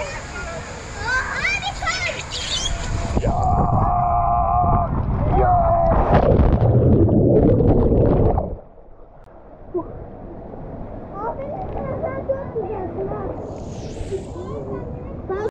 Oh!